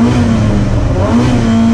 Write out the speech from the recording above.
Música